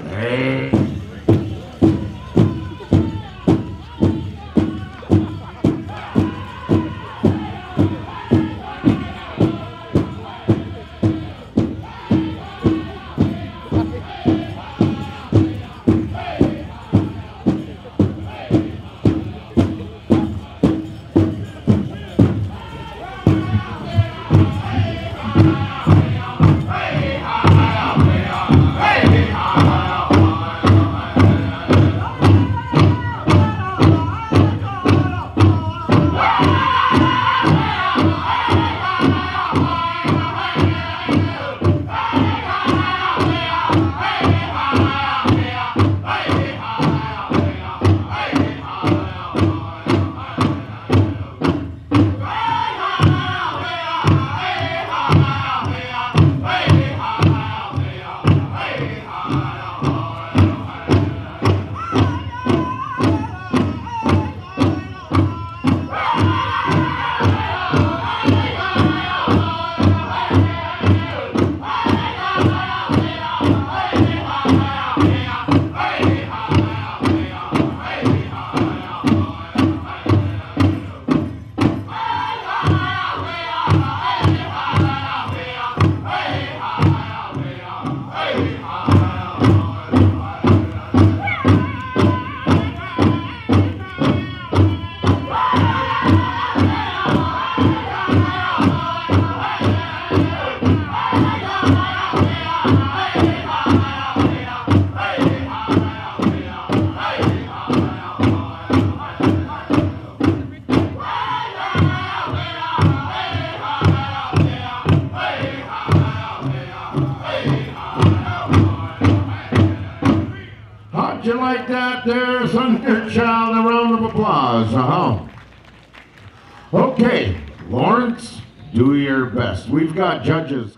Hey. Don't you like that there, Thunderchild? A round of applause, uh-huh. Okay, Lawrence, do your best. We've got judges.